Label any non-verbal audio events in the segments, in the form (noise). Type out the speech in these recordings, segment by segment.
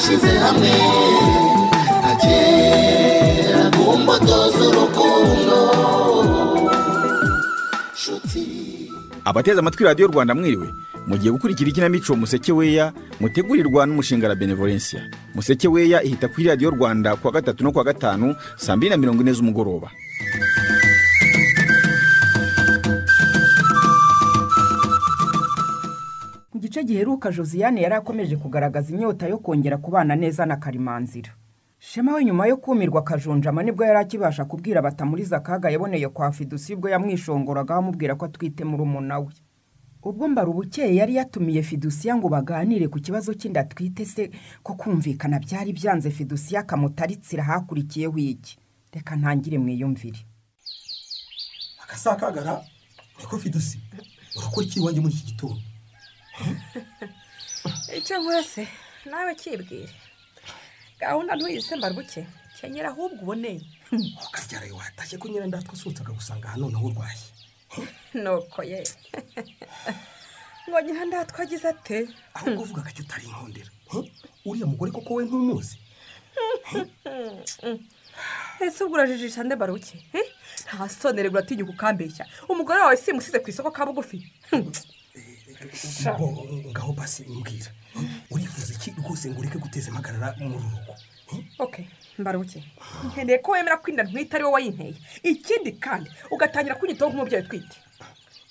twashyize hamwe. Nka kera ku mbuto z'urukundo abateze amatwi radiyo rwanda mwiriwe mugiye gukurikira ikinamico museke weya mutegurirwa n'umushinga la benevolencia. Museke weya ihita kuri radiyo rwanda kuwa gatatu no kuwa gatanu saa mbiri na mirongo ine z'umugoroba. Gice giheruka josiane yari akomeje kugaragaza inyota yo kongera kubana neza na karimanzira. Shema we nyuma yo kumirwa akajunjama ni bwo yari akibasha kubwira batamuriza akaga yaboneye kwa fidusi ubwo yamwishongoragaho amubwira ko atwite murumuna we. Ubwo mbara ubukeye yari yatumiye fidusiya ngo baganire ku kibazo cy'inda atwite se ko kumvikana byari byanze fidusiya akamutaritsira hakurikiyeho iki reka ntangire mwiyumvire. Akasakagara niko fidusi urakora iki iwanjye muri iki gitondo. (laughs) icyo nkora se nawe kibwire gahunda ntuyise buke kenyera ahubwo uboneye ukabyara (laughs) watashye ko nyine ndatwa asohotse akagusanga aha noneho urwaye. (laughs) Nuko ye. Ngo nyina ndatwagize ate? Ahubwo uvuga ko utari inkundira. Uriya mugore koko we ntumuzi ese ubwo urajijisha nde baruke ntasonere uratinyuka ukambeshya umugore wawe simusize ku isoko ka bugufi. Ngaho basi mbwira. Urifuza iki rwose ngo ureke guteza impagarara uru rugo ok mbaruke. Nkeneye ko wemera ko inda ntwite ari wowe wayinteye ikindi kandi ugatangira kunyitaho nk'umubyeyi utwite.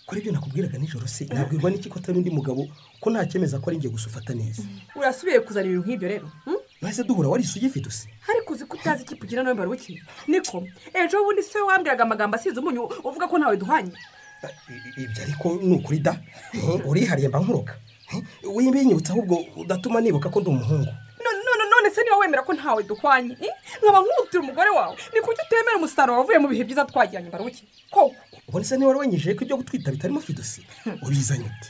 Kuri ibyo nakubwiraga nijoro se nabwirwa n'iki ko atari undi mugabo ko nta cyemeza ko ari njye gusa ufata neza? Urasubiye kuzana ibintu nk'ibyo rero hmm? nahise duhura wari isugi fidusi ariko uzi ko utazi ikipe ugira nawe mbaruki niko ejo bundi se wambwiraga amagambo asize umunyu uvuga ko ntawe duhanye ibyo ariko ni ukuri da? Urihariye mba nkuroga. Wibinyibutsa ahubwo udatuma nibuka ko ndi umuhungu. None se niba wemera ko ntawe duhwanye eh? nkaba nkutira umugore wawe. Ni kuki utemera umusaruro wavuye mu bihe byiza twagiranye mbaruki koko ubona se niba wari ko ibyo gutwita bitarimo fidusi? Ubizanye ute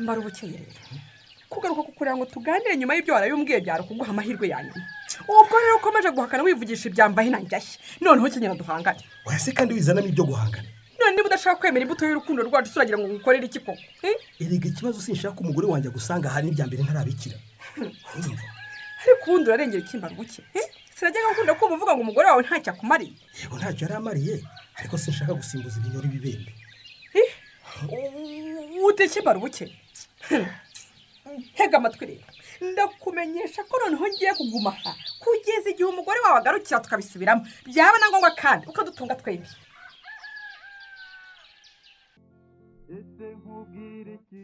mbara ubukeye rero kugaruka kukureba ngo tuganire nyuma y'ibyo warabimbwiye byara kuguha amahirwe ya nyuma. Ubwo rero ukomeje guhakana wivugisha ibyambahe nanjyashye noneho kenyera duhangane. Oya se kandi wizanamo ibyo guhangana. Niba udashaka kwemera imbuto y'urukundo rwacu turagira ngo ngukorere iki koko? Erega ikibazo sinshaka umugore wanjye agusanga aha n'ibya mbere ntarabikira. Ariko ubundi urarengera ikimbara buke sirajya gukunda kumva uvuga ngo umugore wawe ntacyo akumariye. Yego ntacyo yari amariye ariko sinshaka gusimbuza ibinyoro ibibembe ute ikimbara buke hega amatwi rero. Ndakumenyesha ko noneho ngiye kuguma aha. Kugeza igihe umugore wawe agarukira tukabisubiramo. Byaba na ngombwa kandi. Ukadutunga twembi.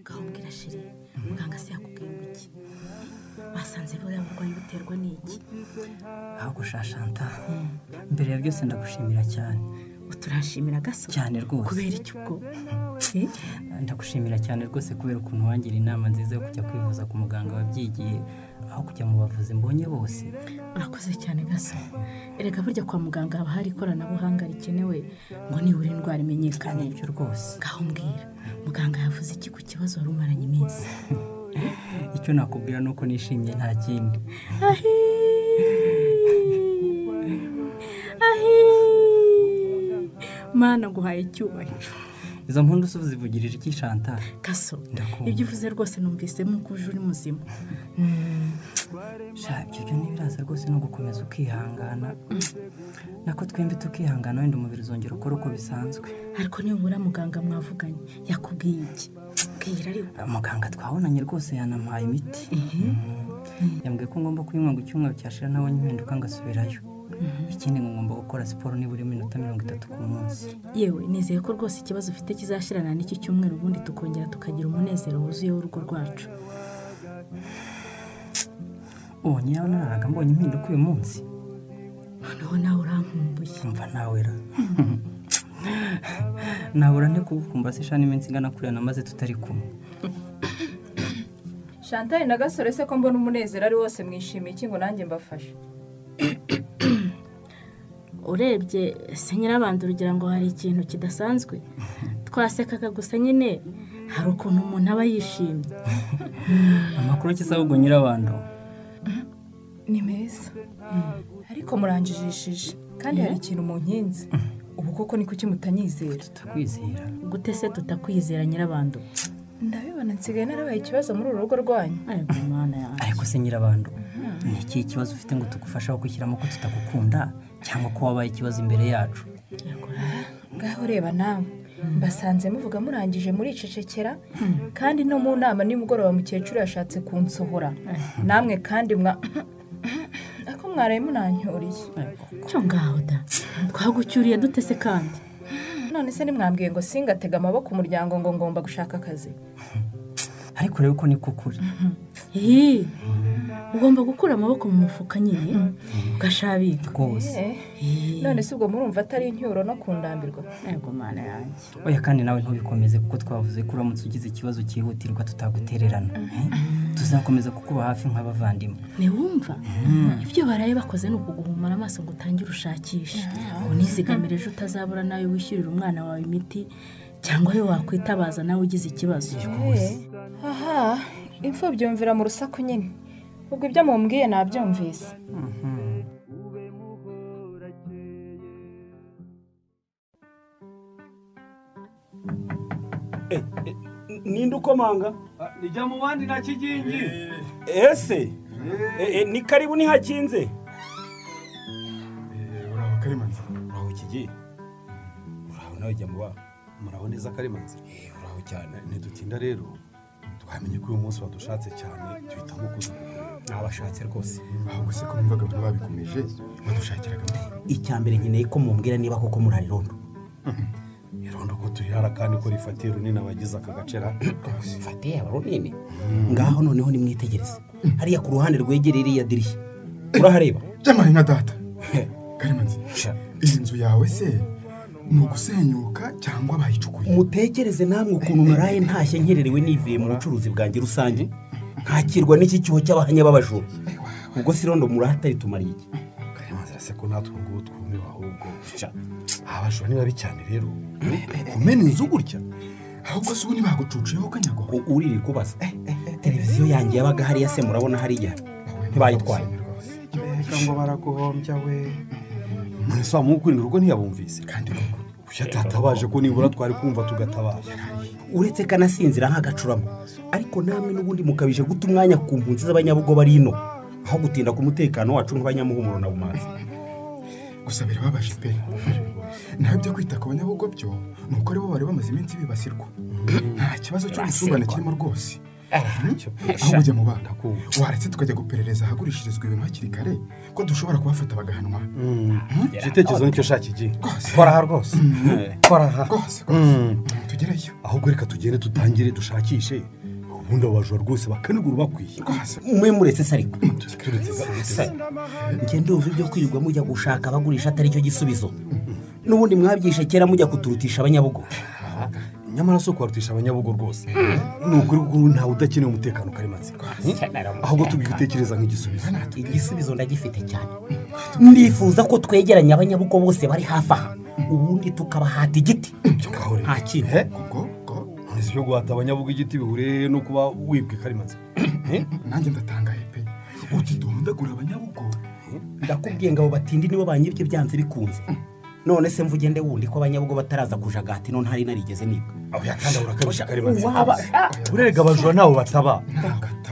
Gahubwira shiri muganga se yakubwiye ngo iki? Basanze buriya burwayi buterwa n'iki? Ahubwo shashanta mbere ya byose ndagushimira cyane. Turashimira gaso cyane rwose. Kubera iki ubwo ndagushimira cyane rwose kubera ukuntu wangira inama nziza yo kujya kwivuza ku muganga wabyigiye. Aho kujya mu bavuzi mbonye bose. Urakoze cyane gaso erega burya kwa muganga haba hari ikoranabuhanga rikenewe? Ngo nibura indwara imenyekane. Ibyo rwose. Ngaho mbwira muganga yavuze iki ku kibazo wari umaranye iminsi? (laughs) Icyo nakubwira ni uko nishimye nta kindi. Mana nguhaye icyubahiro. Izo mpundu se zivugirije iki shanta gaso Ndakumva. ibyo uvuze rwose numvisemo ko uje uri muzima. Ibyo byo ntibiraza rwose no gukomeza ukihangana. Nako twembi tukihangana wenda umubiri uzongera ukora uko bisanzwe. Ariko nibura muganga mwavuganye yakubwiye iki? Bwira ariko muganga twabonanye rwose yanamuhaye imiti. Mm. yambwiye ko ngomba kuyinywa ngo icyumweru cyashira nabonye impinduka ngasubirayo. Ikindi ngo ngomba gukora siporo nibura iminota mirongo itatu ku munsi. Yewe nizeye ko rwose ikibazo ufite kizashirana n'iki cyumweru ubundi tukongera tukagira umunezero wuzuye w'urugo rwacu. Ubu nyawe nararaga mbonye impinduka uyu munsi. Noneho nawe urankumbuye mva nawe (laughs) ra nabura nte kugukumva se shana iminsi ingana kuriya namaze tutari kumwe. Shantari na gasore se ko mbona umunezero ari wose mwishimiye iki ngo nanjye mbafashe? Urebye se nyirabandi urugira ngo hari ikintu kidasanzwe? Twasekaga gusa nyine hari ukuntu umuntu aba yishimye. (laughs) Amakuru kisa ahubwo nyirabando ni meza. Ariko muranjijishije kandi hari ikintu mu nkinzi ubu koko ni kuki mutanyizera? Tutakwizera. Gute se tutakwizera nyirabando ndabibona nsigaye narabaye ikibazo muri uru rugo rwanyu ariko se nyirabando ni ikihe kibazo ufite ngo tugufashe aho kwishyiramo ko tutagukunda cyangwa ko wabaye ikibazo imbere yacu. Ngaho reba nawe. Mbasanze muvuga murangije muricecekera kandi no mu nama nimugoroba mukecuru yashatse kunsohora. Namwe kandi mwa (clears throat) ako mwaraye munanyuriye cyo ngaho da. Twagucyuriye dutese kandi. None se nimwambwiye ngo singatega amaboko umuryango ngo ngomba gushaka akazi? Ariko rero ko niko kuri. Ih, ugomba gukura amaboko mu mufuka nyine ugashabika. Rwose. Eh, none se ubwo murumva atari incyuro no kundambirwa. Yego mana yanjye. Oya kandi nawe ntubikomeze kuko twavuze ko uramutse ugize ikibazo cyihutirwa tutagutererana eh? tuzakomeza kukuba hafi nk'abavandimwe. Ntiwumva ibyo baraye bakoze ni ukuguhumura amaso ngo utangire ushakishe unizigamire ejo utazabura nawe wishyurira umwana wawe imiti cyangwa yo wakwitabaza nawe ugize ikibazo. Aha imfubyi byumvira mu rusaku nyine. Ubwo ibyo mumbwiye nabyumvise. Ninde ukomanga? Nijya mu bandi nta kigingi ese? Eh, eh, ni karibu ntihakinze uraho karimanzi? Uraho kigi uraho nawe jya mu ba muraho neza karimanzi? Eh, uraho cyane. Ntidutinda rero. Twamenye ko uyu munsi wadushatse cyane duhitamo kuza nabashatse rwose. Ahubwo se ko numvaga abantu babikomeje badushakiraga icya mbere nkeneye ko mumbwira niba koko murara irondo irondo ko turihara kandi ko rifatiye runini abagize aka gacera. (clears throat) Fatiye aba runini? Ngaho noneho nimwitegereze. Hariya ku ruhande rwegereye iriya dirishya. Urahareba? Byamaye nka data. Karimanzi iyi nzu yawe se? Ni ugusenyuka cyangwa bayicukuye? Mutekereze namwe ukuntu naraye ntashye nkererewe nivuye mu bucuruzi bwanjye rusange nkakirwa n'iki cyuho cy'abahanya b'abajura. Ubwo si irondo murahatari tumariye iki? Ko natwe ngubu twumiwe ahubwo? Abajura ni babi cyane rero. Kumena inzu gutya? Ahubwo se ubu ntibagucuciyeho kanyagwa? U- uririrwa ubaza televiziyo yanjye yabaga hariya se murabona hariya? Ntibayitwaye ngo baraguhombya we. None se wamukurira urugo ntiyabumvise. Kandi koko yatatabaje ko nibura twari kumva tugatabara uretse ko anasinzira nk'agacurama. Ariko namwe n'ubundi mukabije guta umwanya ku mpunzi z'abanyabugo bari ino aho gutinda ku mutekano wacu nk'abanyamuhumuro na bumanzi gusa birababaje pe. Nawe byo kwita ku banyabugo byo ni uko ari bo bari bamaze iminsi bibasirwa. Nta kibazo cy'ubusumbane kirimo rwose. Aho ujya mu bana waretse tukajya guperereza ahagurishirizwa ibintu hakiri kare ko dushobora kubafata bagahanwa. Igitekerezo ni cyo shaka igihe kora aha rwose. Kora aha. Rwose rwose. Tugereyo ahubwo reka tugende dutangire dushakishe. Ubundi abo bajura rwose bakanigura bakwiye mwe muretse se ariko njye ndumva ibyo kwirirwa mujya gushaka abagurisha atari cyo gisubizo. N'ubundi mwabyishe kera mujya kuturutisha abanyabugo. Nyamara si ukubarutisha abanyabugo rwose. Ni ukuri kuri ntawe udakeneye umutekano karimaze ahubwo tubitekereza nk'igisubizo. Igisubizo ndagifite cyane. Ndifuza ko twegeranya abanyabugo bose bari hafi aha. Ubundi tukabahata igiti. Nta kindi. None si byo guhata abanyabugo igiti bihuriye no kuba wibwe karimaze nanjye ndatangaye pe. Uti duhundagura abanyabugo ndakubwiye ngo abo batindi nibo banyibye byanze bikunze. None se mvuge nde wundi ko abanyabugo bataraza kujagata ino ntari narigeze nibwa oya kandi urakabije karimaze Waba- urega abajura ntawe bataba.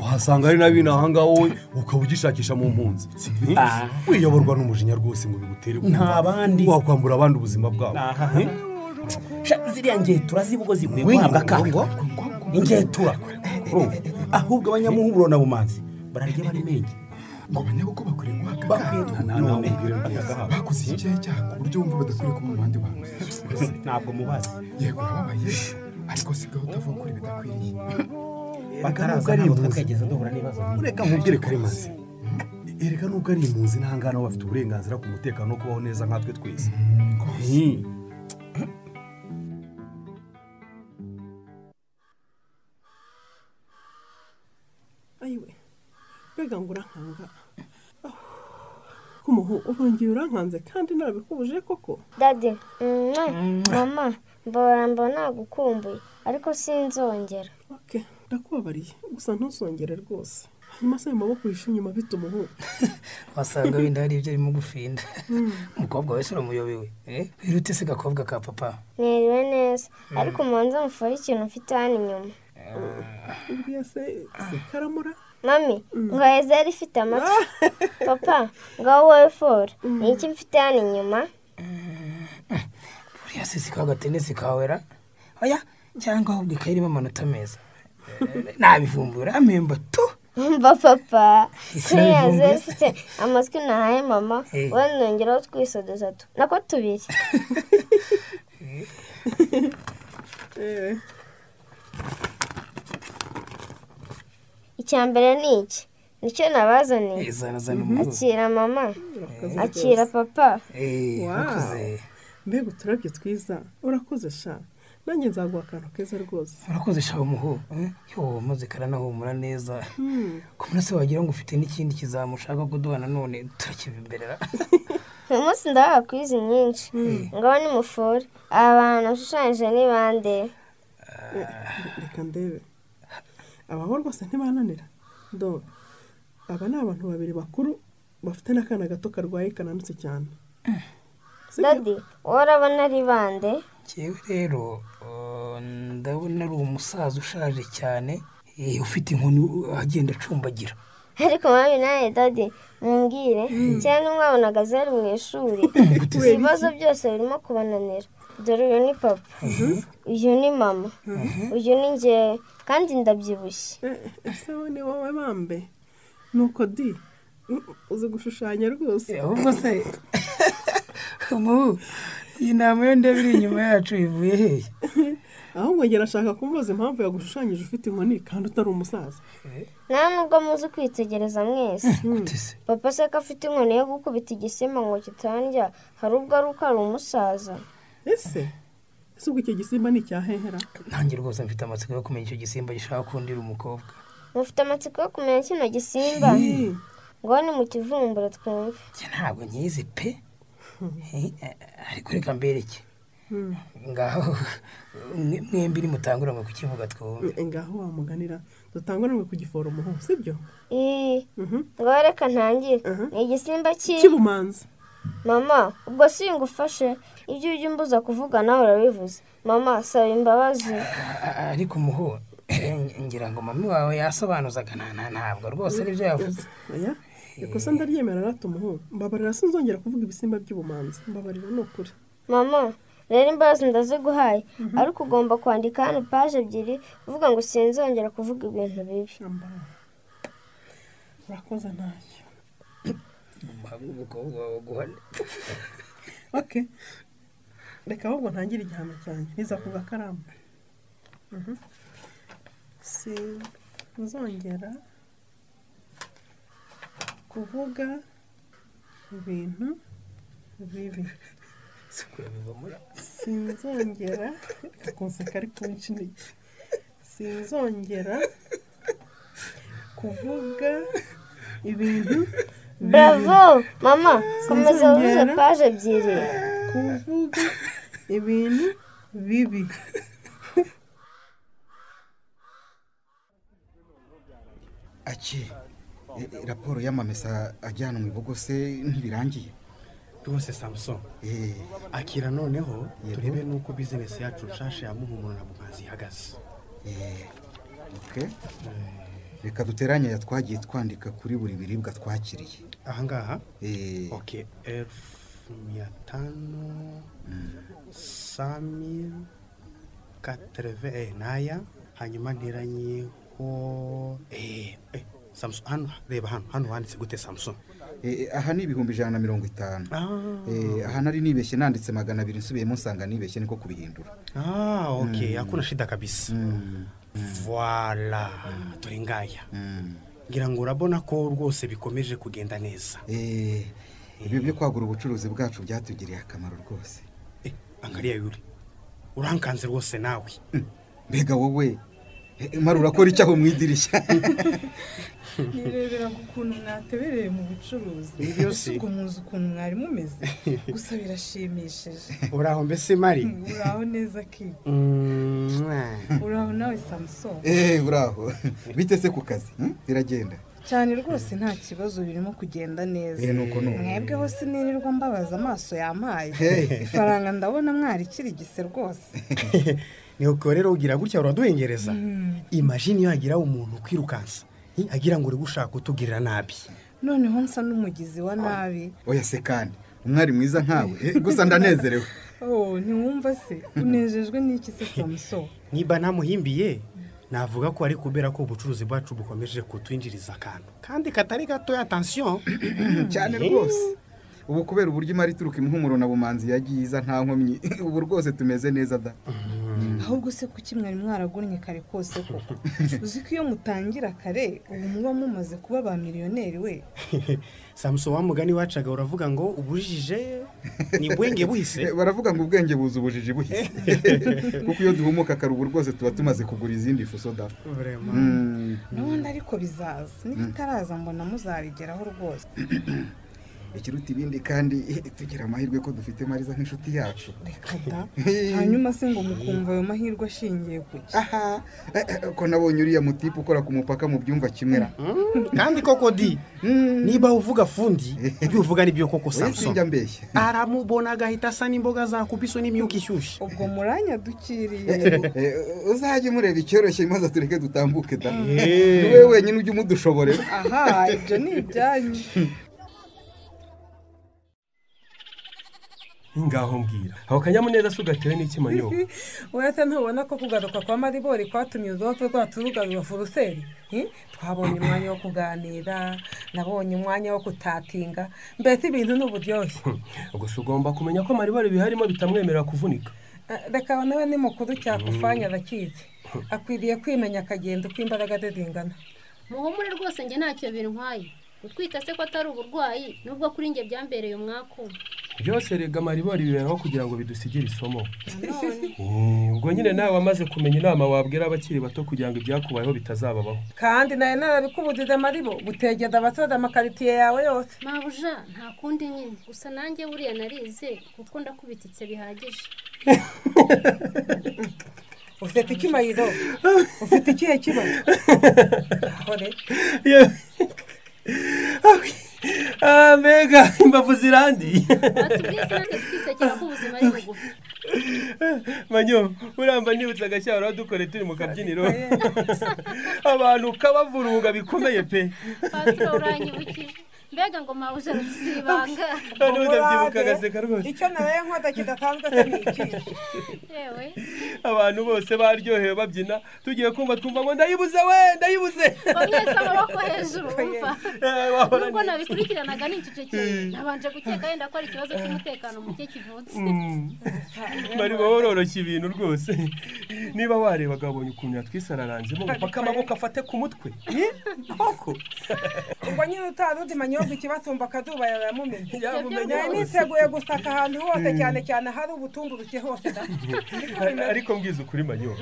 Wahasanga ari nabi ahangaha wowe ukaba ugishakisha mu mpunzi. Ah. wiyoborwa n'umujinya rwose ngo bigutere Nta bandi. wakwambura abandi ubuzima bwabo. Aha. Sha, ziriya ngetura z'ibugo zikwiye guhabwa akato ingetura urumva? Ahubwo abanyamuhumuro na bumanzi bararya bari menge akato nta- nta- mubwire bakoze ikihe cyaha ku buryo wumva badakwiriye kuba mu bandi bantu ntabwo mubazi yego urababaye ariko sigaho utavuga kuri bidakwiriye. Bataraza ntabwo twakageza duhura n'ibibazo reka nkubwire karimaze erega nubwo ari impunzi nabo bafite uburenganzira ku mutekano no kubaho neza nkatwe twese. Urongera urankanze kandi nabikubuje koko. Dade mama mbora mbona gukumbuye ariko sinzongera. Oke ndakubabariye gusa ntuzongere rwose. Hanyuma se ayo maboko yishe inyuma bita umuhungu. (laughs) Wasanga wenda hari ibyo arimo gufinda. Umukobwa wese uramuyobewe eh? wirute se gakobwa ka papa. Niriwe neza. Ariko umanza mufore ikintu mfite hano inyuma. Uriya se se karamura? Mami ngo ezeri ifite amatwi. (laughs) Papa ngaho wowe foro ni iki mfite hano inyuma? Buriya se si ka gatenesi kawera oya cyangwa ahubwo ikayi irimo amanota meza. Eh, nabivumbura amemba tu. Mba papa. (laughs) Kuriya wivumbuye zeri se? ifite amatwi nahaye mama Eh. wowe nongeraho twiso dutatu nako tubiri. (laughs) icya mbere ni iki? Nicyo nabazaniye Eh, akira mama akira papa. Eh, mbega uturabyo twiza. Urakoze sha. Nanjye nzaguha akantu keza rwose. Urakoze shaba umuhu eh? yo maze karanahumura neza. Hmm. ku munsi wagira ngo ufite n'ikindi kizamushaka kuduha nanone turakibimberera (laughs) uyu munsi ndabaha kwizi nyinshi. Ngaho ni mufure aba bantu nashushanyije ni bande? Reka ndebe. Aba bo rwose ntibananira. Do aba ni abantu babiri bakuru bafite n'akana gato karwaye kananutse cyane. Dadi urabona ari bande? Yewe rero ndabona ari umusaza ushaje cyane eh, ufite inkoni agenda acumbagira. Ariko mami nawe dadi mumbwire cyangwa mwabonaga zari mu ishuri. (laughs) Ibibazo byose birimo kubananira. Dore uyu ni papa. Uyu ni mama. Uyu ni njyewe kandi ndabyibushye. Ese we ni wowe bambe? Nuko di. Mm, uzi gushushanya rwose. Ahubwo se (laughs) umuhu iyi nama yo ndeba iri inyuma yacu ivuye hehe (laughs) ahubwo njye nashaka kumubaza impamvu yagushushanyije ufite inkoni kandi utari umusaza. Nta nubwo muzi kwitegereza mwese. (laughs) Papa se ko afite inkoni yo gukubita igisimba ngo kitandya hari ubwo ari uko ari umusaza. Ese? Ese ubwo icyo gisimba ni icyahehera nanjye rwose mfite amatsiko yo kumenya icyo gisimba gishaka kundira umukobwa. Mufite amatsiko yo kumenya kino gisimba? Ngo ni mu kivumbura twumve. Njye ntabwo nyizi pe. Ariko reka mbereke. Ngaho mwe- mwembi nimutanguranwe kukivuga twumve. Ngaho wamuganira dutanguranwe ku giforomo sibyo? Ii, ngo reka ntangire. Ni igisimba ki? Cy'ubumanzi mama ubwo si ngufashe? Ibyo ujya umbuza kuvuga nawe urabivuze. Mama saba imbabazi. A- ariko umuhu ngira ngo mami wawe yasobanuzaga nta- nta- ntabwo. Rwose ni byo yavuze. Oya ikosa ndaryemera rata umuhungu mbabarira sinzongera kuvuga ibisimba by'ubumanzi. Mbabarira ni ukuri. Mama rero imbabazi ndaziguhaye ariko ugomba kwandika hano paje ebyiri uvuga ngo sinzongera kuvuga ibintu bibi. Urakoze ntacyo umukobwa wawe guhana (laughs) ok reka ahubwo ntangire igihano cyanjye niza ku gakaramu Mhm. sinzongera kuvuga ibintu bibi sinzongera kunseka ari intege sinzongera kuvuga ibintu. Bravo mama komeza Sinzongera paje ebyiri kuvuga ibintu bibi aki raporo y'amamesa ajyana mu bihugu se ntibirangiye rwose samusoni akira noneho turebe n'uko bizinesi yacu nshasha ya muhumuro na bumanzi ihagaze reka duteranye aya twagiye twandika kuri buri biribwa twakiriye. Ahangaha Eh, ok elfu mia tano samil katereve eh, naya hanyuma nteranyeho eh, eh, hano reba hano. Hano handitse gute samuson e, aha ni ibihumbi ijana na mirongo itanu. Eh, aha nari nibeshye nanditse magana abiri nsubiyemo nsanga nibeshye niko kubihindura. Ah, ok. Mm. hakuna shida kabisa. Voila dore ngaya. Ngira ngo urabona ko rwose bikomeje kugenda neza. Eh, ibi byo kwagura ubucuruzi bwacu byatugiriye akamaro rwose. Angariya yuri urankanze rwose nawe. Mbega wowe. eh, mara urakora icyaho mu idirishya. (laughs) Nirebera ukuntu mwatebereye mu bucuruzi. Ubwo muzi ukuntu mwari mumeze. Gusa birashimishije. (laughs) Uraho mbese mari? Uraho neza ki uraho nawe samusoni Eh, uraho. Bite se ku kazi hmm? biragenda. Cyane rwose nta kibazo birimo kugenda neza. Eh, mwebweho sinirirwa mbabaza amaso yampaye Hey. ifaranga ndabona mwarikirigise rwose. (laughs) Nuko rero ugira gutya uraduhengereza Mm. imajini iyo hagira umuntu ukwirukansa agira ngo uri gushaka kutugirira nabi. Noneho nsa n'umugizi wa nabi. Oya se kandi umwari mwiza nkawe. Eh, gusa ndanezerewe. (laughs) Oh ntiwumva se? Unejejwe n'iki se samuso niba namuhimbiye navuga ko ari kubera ko ubucuruzi bwacu bukomeje kutwinjiriza akantu. Kandi katari gatoya atansiyo (clears throat) cyane rwose. Ubu kubera uburyo imari ituruka impumuro na bumanzi yagiye iza nta nkomyi. (laughs) Ubu rwose tumeze neza da. Ahubwo se kuki mwari mwaragunnye kare kose koko? (laughs) Uzi ko iyo mutangira kare ubu muba mumaze kuba ba miliyoneri we? (laughs) Samuso wa mugani wacaga uravuga ngo ubujije ni bwenge buhise? (laughs) Baravuga ngo ubwenge buza ubujiji buhise. Kuko iyo duhumuka kare ubu rwose tuba tumaze kugura izindi fuso da Mm. n'ubundi ariko bizaza. N'ibitaraza mbona muzabigeraho rwose. (clears throat) ikiruta ibindi kandi eh, tugira amahirwe ko dufite mariza nk'inshuti yacu. Da hanyuma se ngo mukumva ayo mahirwe ashingiye ku ki? Eh, eh, ko nabonye uriya mutipe ukora ku mupaka mu byumva kimwe ra kandi koko di niba uvuga fundi ibyo uvuga nibyo koko samusoni samuso aramubona agahita asa n'imboga za kubiso n'imyuka ishyushye. Ubwo muranya dukiriye. Eh, uzajye umureba icyoroshye maze tureke dutambuke da. Eh. ni wowe wenyine ujya umudushobore. Aha ibyo ni ibyanyu (laughs) ngaho mbwira. Aho kanyamuneza (laughs) se ugatewe n'iki manyo wese ntubona ko kugaruka kwa maribori kwatumye urudodo rwacu rugarura furuseri twabonye umwanya wo kuganira nabonye umwanya wo kutatinga. Mbese ibintu ni uburyohe. Gusa ugomba kumenya ko maribori biharimo bitamwemerera kuvunika. Eh, reka nawe ni mukuru cyakufanya arakizi. Akwiriye kwimenya akagenda uko imbaraga ze zingana. Muhumure rwose njye ntacyo bintwaye gutwita se ko atari uburwayi nubwo kuri njye byambereye umwaku. Byose rega maribori biberaho kugira ngo bidusigire isomo. (laughs) Eh, ubwo nyine nawe wamaze kumenya inama wabwira abakiri bato kugira ngo ibyakubayeho bitazababaho. Kandi nawe narabikubuzize maribo gutegera abasoza amakaritiye yawe yose. Mabuja nta kundi nyine. Gusa nanjye buriya narize kuko ndakubititse bihagije. (laughs) Ufite iki mayiro (laughs) ufite ikihe kibazo? Mbega imbavu zirandiye manyo uramba nibutse agashya dukore turi mu kabyiniro. (laughs) Abantu kabavurunga bikomeye pe. Mbega ngo Hano ndabyibuka agaseka rwose. Icyo nawe nkoda kidasanzwe se ni iki? Yewe. Abantu bose baryohewe babyina tugiye kumva twumva ngo ndayibuze we ndayibuze. Bamwese amaboko (laughs) hejuru umva Eh, nubwo ni- nabikurikiranaga nicecekeye nabanje gukeka yenda ko ari ikibazo cy'umutekano muke kivutse. Bari bororoshya ibintu rwose. Niba warebaga wabonye ukuntu yatwisararanzemo mpaka amaboko afate ku mutwe. Koko. (laughs) ubwo nyine utari uzi manyobwa ikibasumba akazuba yaramumenye hose. niteguye gusaka ahantu hose Mm. cyane cyane hari ubutumburuke hose (laughs) ariko mbwiza ukuri manyo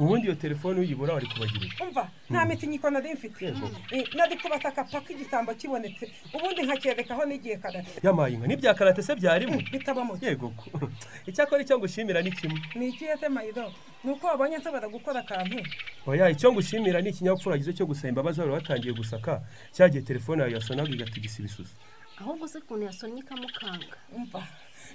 ubundi iyo telefone uyibura wari kubagirira umva nta mitinyiko nari mfite. Eh, nari kubasaka paka igisambo kibonetse. Ubundi nkacyerekaho n'igihe karate yamaye inka. N'ibya karate se byarimo? Bitabamo yego. Ko (laughs) icyakora icyo ngushimira ni kimwe. Ni ikihe se mayiro ni uko wabonye nshobora gukora akantu? Oya icyo ngushimira ni ikinyabupfura wagize cyo gusaba imbabazi wari watangiye gusaka. Cyagiye telefone yawe yasonaga igatigisa ibisusa ahubwo se ukuntu yasonnye ikamukanga. Umva.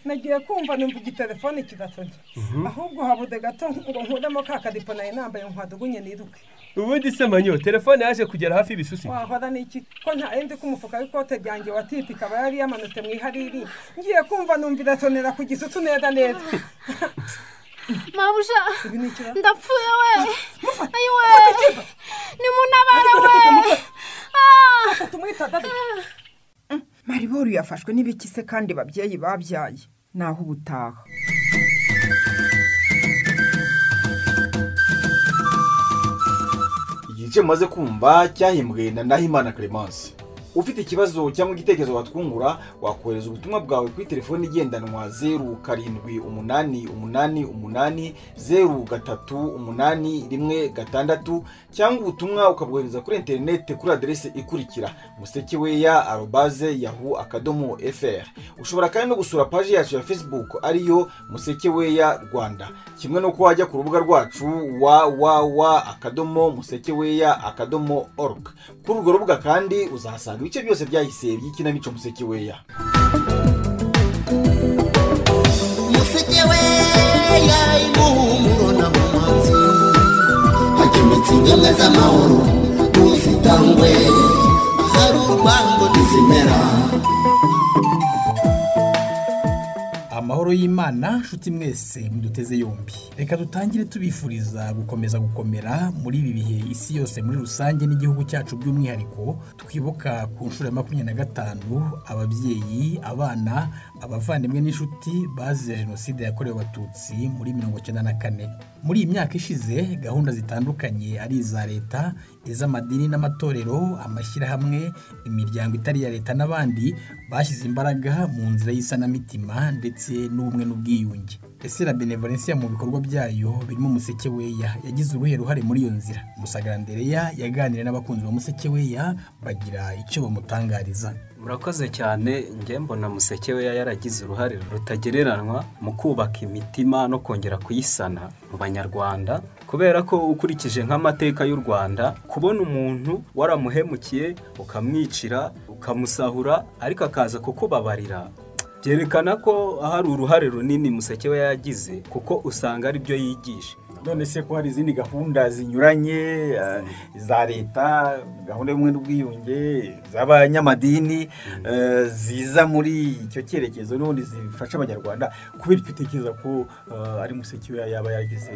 Nagiye kumva numva igitelefone kirasonye Mhm. ahubwo habuze gato ngo nkuremo ka kadipo na yo nambaye nkwadugunye niruke. Ubundi se manyo telefone yaje kugera hafi y'ibisusi wahora ni iki ko nta yindi ko umufuka w'ikote ryanjye watite ikaba yari yamanutse mu ihariri. Ngiye kumva numva irasonera ku gisusu neza neza. (laughs) Mabuja ndapfuye we. Ayi we. Ni munabare we. Ah! maribori yafashwe n'ibiki se kandi babyeyi babyaye? Naho ubutaha igice mumaze kumva cyahimbwe na Ndahimana Clemence ufite ikibazo cyangwa igitekerezo watwungura wakohereza ubutumwa bwawe kuri telefoni igendanwa zeru karindwi umunani umunani umunani zeru gatatu umunani rimwe gatandatu cyangwa ubutumwa ukabwohereza kuri interineti kuri aderesi ikurikira. Musekeweya arobaze yahu akadomo fr. Ushobora kandi no gusura paji yacu ya facebook ariyo musekeweya rwanda. Kimwe n'uko wajya ku rubuga rwacu www akadomo musekeweya akadomo org. Kuri urwo rubuga kandi uzahasanga ibice byose byahise by'ikinamico musekeweya. Museke we yayimuhumuro na bumanzi hakemetse ingemwe z'amahoro ntuzitanga ntizitangwe ahari urwango ntizimera amahoro y'imana nshuti mwese muduteze yombi. Reka dutangire tubifuriza gukomeza gukomera muri ibi bihe isi yose muri rusange n'igihugu cyacu by'umwihariko twibuka ku nshuro ya makumyabiri na gatanu ababyeyi abana abavandimwe n'inshuti bazize jenoside yakorewe abatutsi muri mirongo icyenda na kane. Muri iyi myaka ishize gahunda zitandukanye ari iza leta iz'amadini n'amatorero amashyirahamwe imiryango itari iya leta n'abandi bashyize imbaraga mu nzira y'isanamitima ndetse n'ubumwe n'ubwiyunge. Ese la benevolencia mu bikorwa byayo birimo umuseke weya? Yagize uruhe ruhare muri iyo nzira. Musagarandereya yaganiriye n'abakunzi ba museke weya bagira icyo bamutangariza. Murakoze cyane njye mbona museke we yaragize uruhare rutagereranywa mu kubaka imitima no kongera kuyisana mu banyarwanda kubera ko ukurikije nk'amateka y'u rwanda kubona umuntu waramuhemukiye ukamwicira ukamusahura ariko akaza kukubabarira. Byerekana ko hari uruhare runini museke we yagize kuko usanga ari byo yigisha. None se ko hari izindi gahunda zinyuranye eh, za leta gahunda y'ubumwe n'ubwiyunge z'abanyamadini eh, ziza muri icyo cyerekezo n'ubundi zifasha abanyarwanda kubera icyo utekereza ko eh, ari museke we yaba yagize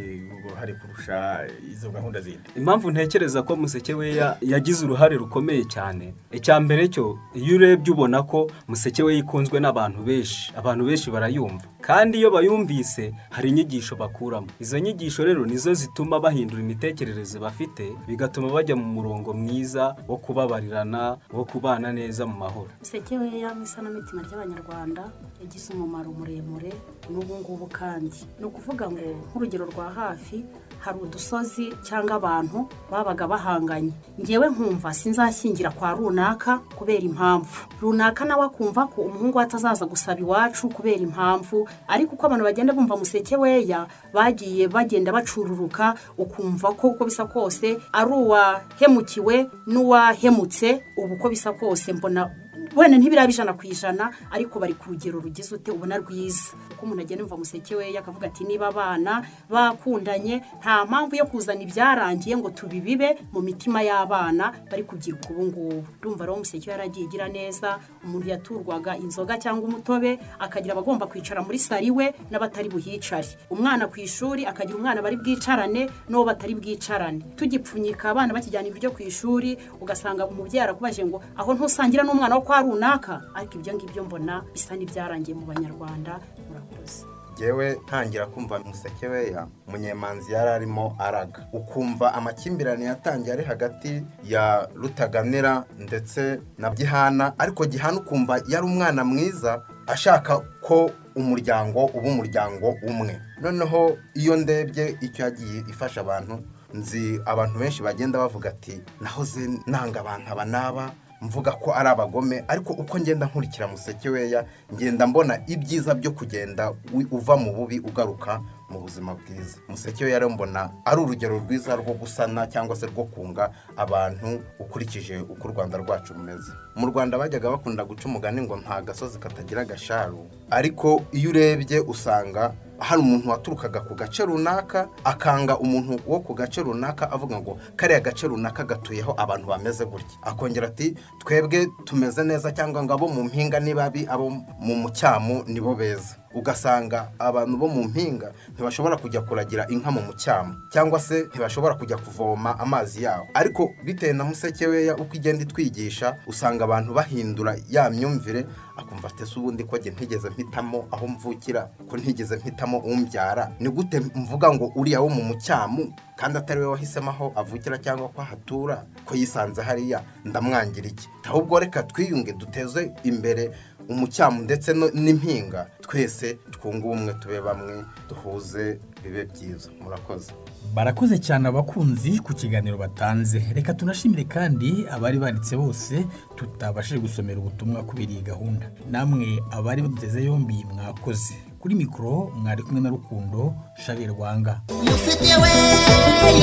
uruhare kurusha izo gahunda zindi. Impamvu ntekereza ko museke we ya- yagize uruhare rukomeye cyane icya mbere cyo iyo urebye ubona ko museke we yikunzwe n'abantu benshi abantu benshi barayumva. Kandi iyo bayumvise hari inyigisho bakuramo. Izo nyigisho rero nizo zituma bahindura imitekerereze bafite bigatuma bajya mu murongo mwiza wo kubabarirana wo kubana neza mu mahoro. Museke weya mu isanamitima ry'abanyarwanda yagize umumaro muremure n'ubu ngubu kandi. Ni ukuvuga ngo nk'urugero rwa hafi hari udusozi cyangwa abantu babaga bahanganye. Ngewe nkumva sinzashyingira kwa runaka kubera impamvu. Runaka nawe akumva ko umuhungu we atazaza gusaba iwacu kubera impamvu ariko uko abantu bagenda bumva museke weya bagiye bagenda bacururuka ukumva ko uko bisa kose ari uwahemukiwe n'uwahemutse ubu uko bisa kose mbona wenda ntibiraba ijana ku ijana ariko bari ku rugero rugize ute? Ubona rwiza. Uko umuntu agenda yumva museke we akavuga ati niba abana bakundanye nta mpamvu yo kuzana ibyarangiye ngo tubibibe mu mitima y'abana bari kubyiruka ubu ngubu. Ndumva rero museke we yaragiye igira neza umuntu yaturwaga inzoga cyangwa umutobe akagira abagomba kwicara muri sari we n'abatari buhicare. Umwana ku ishuri akagira umwana bari bwicarane n'uwo batari bwicarane. Tugipfunyika abana bakijyana ibiryo ku ishuri ugasanga umubyeyi arakubaje ngo aho ntusangira n'umwana wo kwa runaka ariko ibyo ngibyo mbona bisa n'ibyarangiye mu banyarwanda murakoze. Yewe ntangira kumva umuseke weya munyemanzi yari arimo araga. Ukumva amakimbirane yatangiye ari hagati ya rutaganira ndetse na gihana ariko gihana ukumva yari umwana mwiza ashaka ko umuryango uba umuryango umwe. Noneho iyo ndebye icyo yagiye ifasha abantu nzi abantu benshi bagenda bavuga ati nahoze nanga abantu aba n'aba mvuga ko ari abagome ariko uko ngenda nkurikira museke weya ngenda mbona ibyiza byo kugenda uva mu bubi ugaruka mu buzima bwiza. Museke we mbona ari urugero rwiza rwo gusana cyangwa se rwo kunga abantu ukurikije uko u rwanda rwacu rumeze. Mu rwanda bajyaga bakunda guca umugani ngo nta gasozi katagira agasharu ariko iyo urebye usanga hari umuntu waturukaga ku gace runaka akanga umuntu wo ku gace runaka avuga ngo kariya gace runaka gatuyeho abantu bameze gutya. Akongera ati twebwe tumeze neza cyangwa ngo abo mu mpinga ni babi abo mu mucyamu nibo beza. Ugasanga abantu bo mu mpinga ntibashobora kujya kuragira inka mu mucyamu cyangwa se ntibashobora kujya kuvoma amazi yaho ariko bitewe na museke weya uko igenda itwigisha usanga abantu bahindura ya myumvire akumva ati ese ubundi ko njye ntigeze mpitamo aho mvukira? Ko ntigeze mpitamo umbyara? Ni gute mvuga ngo uriya wo mu mucyamu kandi atari we wahisemo aho avukira cyangwa ko ahatura? Ko yisanze hariya? Ndamwangira iki? Ahubwo reka twiyunge duteze imbere umucyamu ndetse no- n'impinga twese twunge ubumwe tube bamwe duhuze bibe byiza. Murakoze. Barakoze cyane abakunzi ku kiganiro batanze. Reka tunashimire kandi abari banditse bose tutabashije gusomera ubutumwa kubera iyi gahunda. Namwe abari baduteze yombi mwakoze. Kuri mikoro mwari kumwe na rukundo shari rwanga. Museke we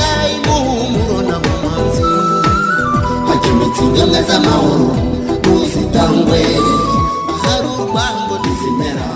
yayimuhumuro na mumanzi. Hagemetse ingemwe z'amahoro ntuzitangwe hari urwango ntizimera